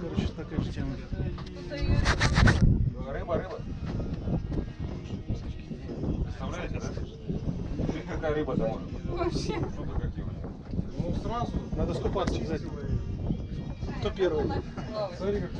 Короче, такая же тема. Рыба, рыба. Представляете, да? Какая рыба там. Вообще. Ну сразу. Надо скупаться обязательно. Кто первый? Смотри, как